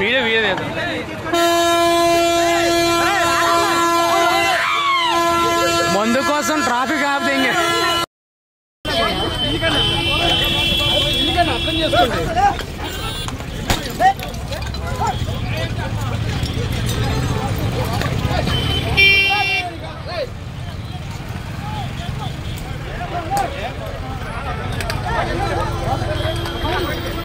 Video తీద్దాం మందు కోసం ట్రాఫిక్ ఆపితే ఇంకే అర్థం చేసుకోండి.